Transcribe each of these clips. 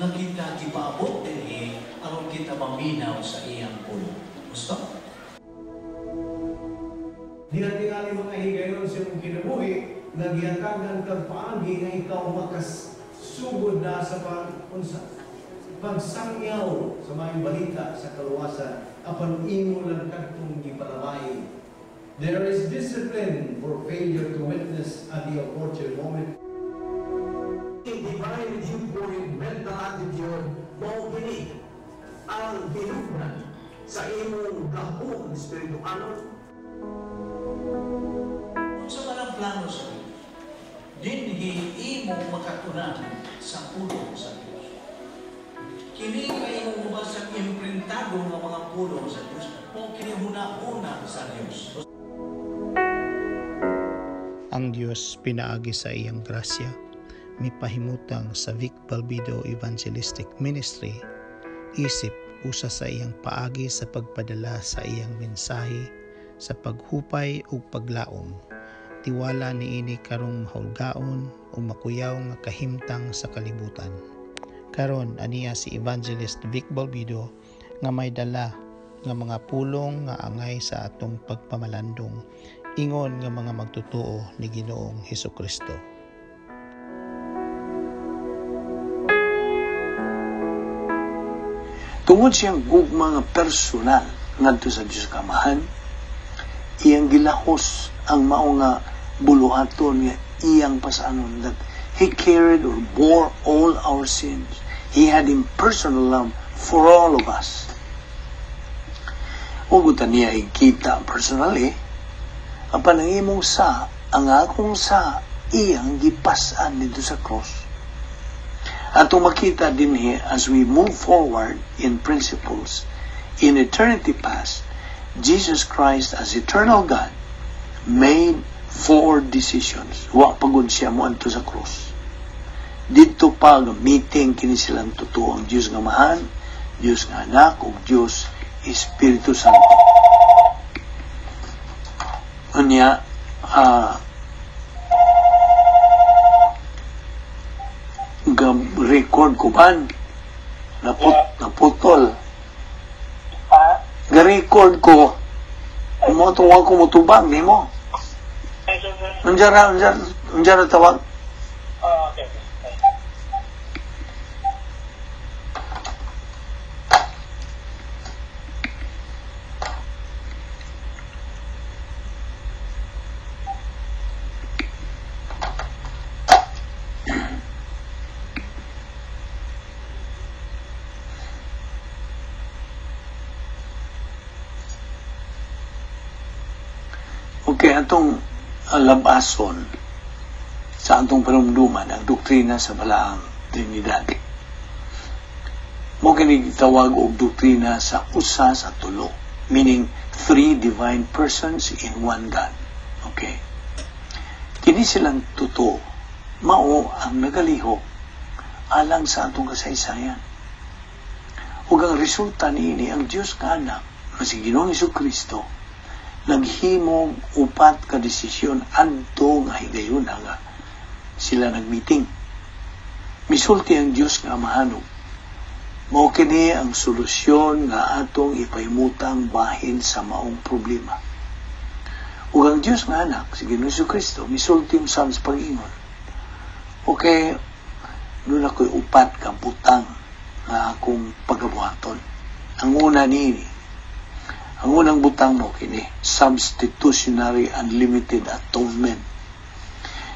Nakita gipaabot din eh, aron kita maminaw sa iyang pulo. Gusto? Di na tingali mga higayon sa mong kinabuhi, nagyatagan kang paagi nga ikaw makasugod na sa pag-unsa. Pagsangyaw sa mga balita sa kaluwasan, apan imo lang kadtong gipalaway. There is discipline for failure to witness at the opportune moment. divine viewpoint, mental attitude, mao kini ang hinugnan sa imong gahong espiritualon Kung sa malang plano sa dinhi imo makatunan sa pulo sa mga sa imprintado ng mga pulo sa Diyos, o kini huna-una sa Diyos. ang Diyos pinaagi sa iyang grasya, mipahimutang sa Vic Balbido Evangelistic Ministry, isip usa sa iyang paagi sa pagpadala sa iyang mensahe, sa paghupay ug paglaom. Tiwala niini karong mahulgaon o makuyaw nga kahimtang sa kalibutan. Karon aniya si Evangelist Vic Balbido nga may dala nga mga pulong nga angay sa atong pagpamalandong ingon nga mga magtutuo ni Ginoong Hesus Kristo. Tungod siyang gugma nga personal ngadto sa Dios kamahan, iyang gilahos ang mao nga buluhaton nga iyang pasanon he carried or bore all our sins. He had impersonal love for all of us. Ugutan niya ikita personally, ang panangimong sa, ang akong sa, iyang gipasan dito sa cross. Atong makita din he, as we move forward in principles, in eternity past, Jesus Christ as eternal God made four decisions. Wa pagod siya mo anto sa cross. Dito pa meeting kini silang totoo ang Diyos nga mahan, Diyos nga anak, ug Diyos Espiritu Santo. Unya, ah, ga record ko ban naput naputol ga record ko mo tuwa ko mo tubag ni mo unjara unjara unjara tawag Uh, labason sa atong panumduman ang doktrina sa balaang Trinidad. Mo kini gitawag og doktrina sa usa sa tulo, meaning three divine persons in one God. Okay. Kini silang tuto, mao ang nagalihok alang sa atong kasaysayan. Ug ang resulta niini ang Dios nga anak, nga si Ginoong Kristo, naghimong upat ka desisyon adto nga higayon nga sila nagmeeting. Misulti ang Dios nga mahanong. Mao kini ang solusyon nga atong ipahimutang bahin sa maong problema. Ug ang Dios nga anak, si Ginoong Kristo, misulti ang Psalms pag-ingon. Okay, doon ako'y upat ka butang nga akong pagabuhaton. Ang una nini, ang unang butang mo kini, substitutionary unlimited atonement.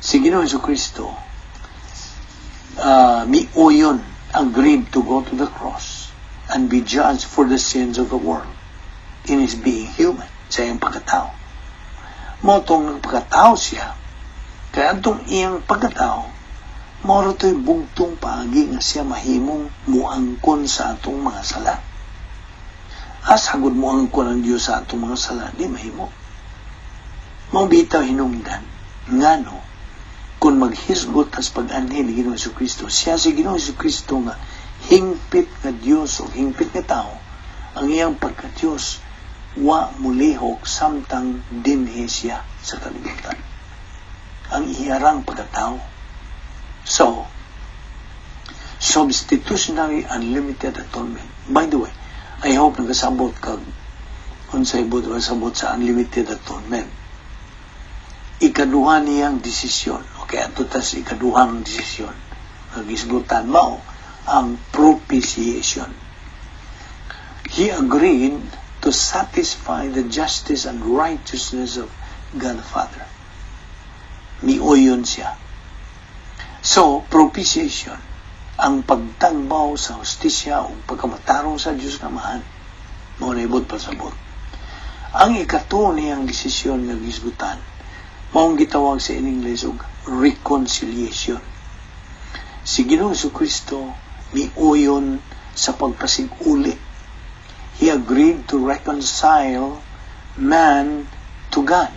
Si Ginoong Hesus Kristo, uh, miuyon agreed to go to the cross and be judged for the sins of the world in his being human, sa iyang pagkatao. Motong nagpagkatao siya, kaya itong iyang pagkatao, moro to'y bugtong paagi nga siya mahimong muangkon sa atong mga sala asagod mo ang kuan ng Diyos sa atong mga sala, di mahimo. Mao bitaw hinungdan, ngano, kung maghisgot as pag-anhin ni Ginoong Kristo, siya si Ginoong Kristo nga hingpit nga Dios o hingpit nga tao. Ang iyang pagka-Dios wa mulihok samtang dinhi siya sa kalibutan ang iharang pagkatao. So substitutionary unlimited atonement. By the way I hope nagasabot kag unsay ibot sabot sa unlimited atonement. Ikaduha niyang desisyon. Okay ato tas ikaduhang desisyon. Nagisgutan mao ang propitiation. He agreed to satisfy the justice and righteousness of God the Father miuyon siya. So propitiation ang pagtagbaw sa hustisya o pagkamatarong sa Diyos na mahan mo na ibot pasabot ang ikato niyang desisyon nga gisgutan maong gitawag sa in English reconciliation. Si Ginoong Kristo miuyon sa pagpasig-uli he agreed to reconcile man to God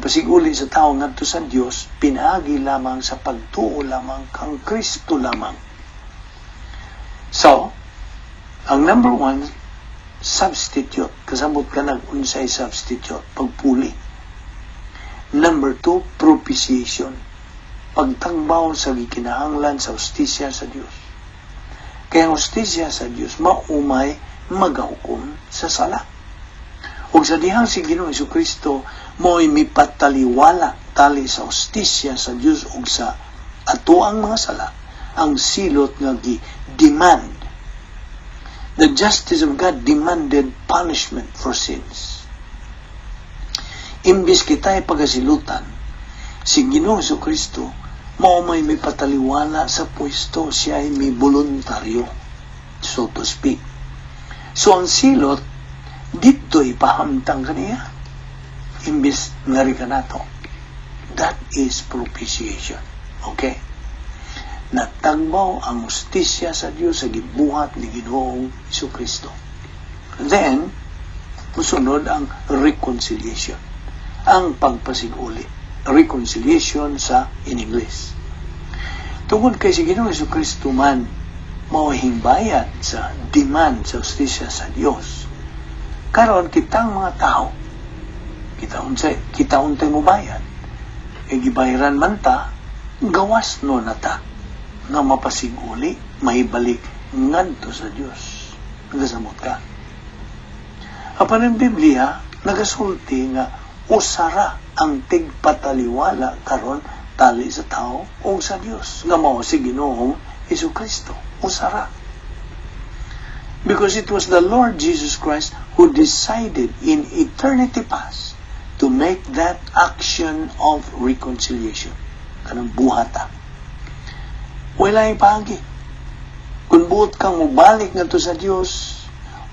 pagpasig-uli sa tao ngadto sa Dios pinaagi lamang sa pagtuo lamang kang Kristo lamang. So ang number one substitute. Kasabot ka nag unsay substitute pagpuli. Number two propitiation. Pagtagbaw sa gikinahanglan sa hustisya sa Dios kaya ang hustisya sa Dios maumay magahukom sa sala. Ug sa dihang si Ginoong Kristo mo'y mipataliwala tali sa hustisya sa Dios ug sa ato ang mga sala ang silot nga gi demand. The justice of God demanded punishment for sins. Imbis kita'y pagasilutan si Ginoong Kristo mao may may pataliwala sa pwesto siya ay may voluntaryo so to speak. So ang silot dito ipahamtang kaniya imbis ngari ka nato that is propitiation. Okay? Natagbaw ang mustisya sa Dios sa gibuhat ni Ginoong Kristo then musunod ang reconciliation. Ang pagpasiguli. Reconciliation sa in English. Tungod kay si Ginoong Kristo man mawahing bayad sa demand sa justisya sa Dios karon kitang mga tao kita unsay kita untay mo bayad e gibayaran man ta gawas no nata nga mapasiguli mahibalik ngadto sa Dios nagasamot ka. Apan ang Biblia nagasulti nga usara ang tigpataliwala karon tali sa tao o sa Dios nga mao si Ginoong Hesus Kristo usara. Because it was the Lord Jesus Christ who decided in eternity past to make that action of reconciliation. Kanang buhata. Wala yung paagi kung buot kang mubalik nga to sa Dios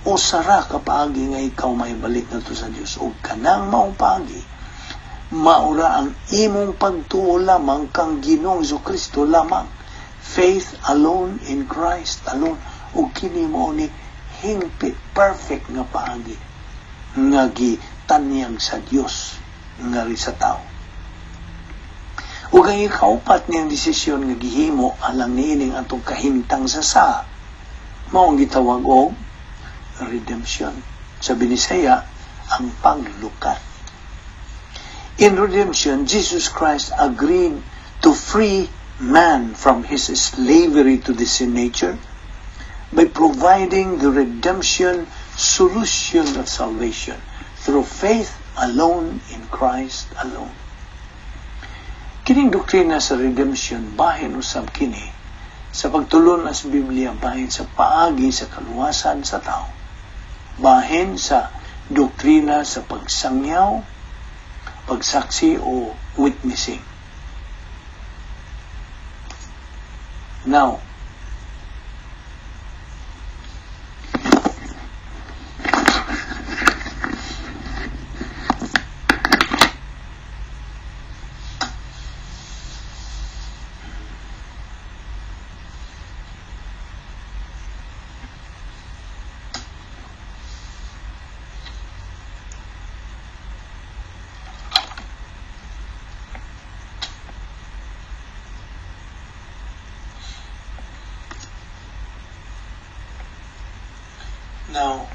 o sara ka paagi nga ikaw may balik nga to sa Dios o kanang maong paagi maura ang imong pagtuo lamang kang Ginoong Kristo lamang. Faith alone in Christ alone. O kini mo ni hingpit perfect nga paagi nga gitanyag sa Dios nga sa tao. Ug ang ikaupat niyang desisyon nga gihimo alang niining atong kahimtang sa sa mao ang gitawag og redemption. Sa Binisaya ang paglukat. In redemption Jesus Christ agreed to free man from his slavery to the sin nature by providing the redemption solution of salvation through faith alone in Christ alone. Kining doktrina sa redemption bahin usab kini sa pagtulon sa Biblia bahin sa paagi sa kaluwasan sa tao. Bahin sa doktrina sa pagsangyaw, pagsaksi o witnessing. Now, Now,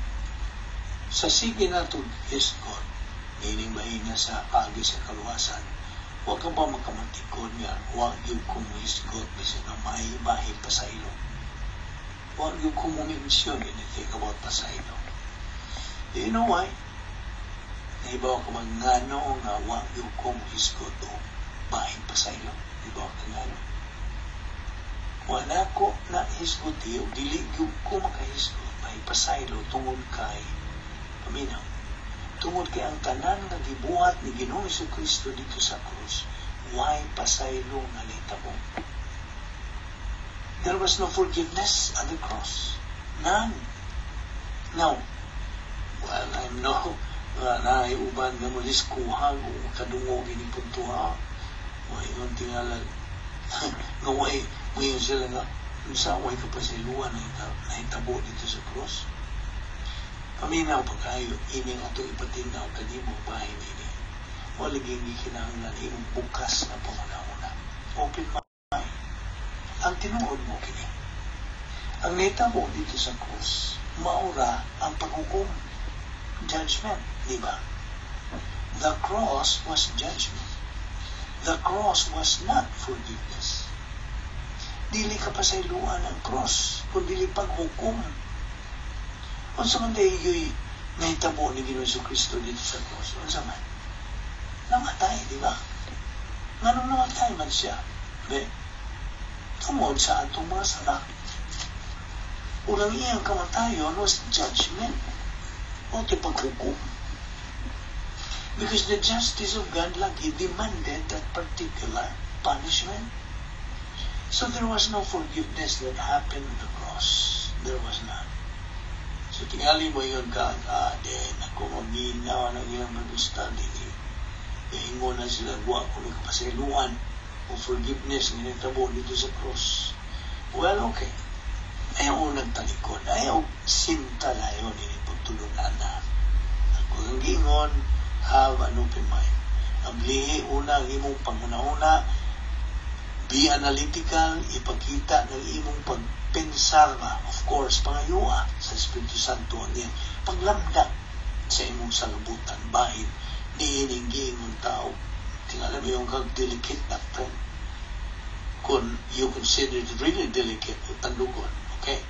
sa sige na to is God, meaning mahina sa agi sa kaluwasan, huwag ka ba makamantikod nga, huwag yung kumisgot, bisa na may bahay pa sa ilo. Huwag yung kumuminsyon anything about pa sa ilo. Do you know why? Naibaw ka magngano nga huwag yung kumisgot o bahay pa sa ilo. Naibaw ka ngano. Wala ko na hisguti o dili yung ko makahisgot, bahay pa sa ilo tungod kay paminaw. Tungod kay ang tanan nga gibuhat ni Ginoong Kristo dito sa krus why pasaylo nga nitabo there was no forgiveness at the cross. None. Now well I'm no uh, na uban nga mulis kuhag o kadungog ini puntuha o ingon tingalan nga way ngayon sila nga sa way kapasiluan na nahitabo dito sa cross Paminaw pa kayo, ining ato ipatinaw kanimo bahay nini. O lagi hindi kinahanglan imong bukas na pangunahuna. Open mind. Ang tinuod mo kini. Ang nitabo dito sa krus, maura ang paghukom. Judgment, di ba? The cross was judgment. The cross was not forgiveness. Dili ka pa sa iluan ang cross, kundi paghukom Unsa man day yoy nahitabo ni Ginoong Kristo dito sa cross? Unsa man? Namatay, di ba? Nganong namatay man siya? Be, tungod sa atong mga sala. Unang iyang kamatayon was judgment o ti paghukom. Because the justice of God lagi demanded that particular punishment. So there was no forgiveness that happened on the cross. There was none. So tingali mo yun ka, ah, then ako maminaw ng iyong magusta din. Ihingo na sila, buwa ko may kapasiluan o forgiveness ng nagtabo dito sa cross. Well, okay. Ayaw nagtalikod. Ayaw sinta na yun ini pagtulunan na. Ako ang gingon, have an open mind. Ang lihi una, ang imong pangunahuna, be analytical, ipakita ng imong pag pensar ba, of course, pangayua sa Espiritu Santo ang yan. Paglamdak sa imong salabutan, bahid, niininggi imong tao. Tingala mo yung kag-delicate na friend. Kung you consider it really delicate, tandugon. Okay?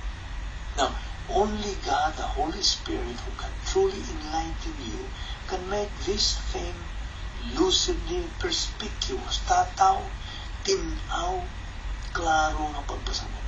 Now, only God, the Holy Spirit, who can truly enlighten you, can make this thing lucidly perspicuous. Tataw, tinaw, klaro nga pagpasamo. Okay?